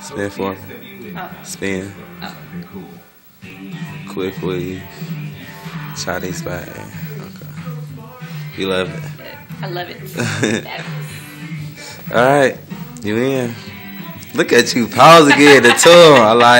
Spin for me. Spin. Cool. Quick weave. Chinese back. Okay. You love it. I love it. All right. You in. Look at you. Pause again. The tour. I like.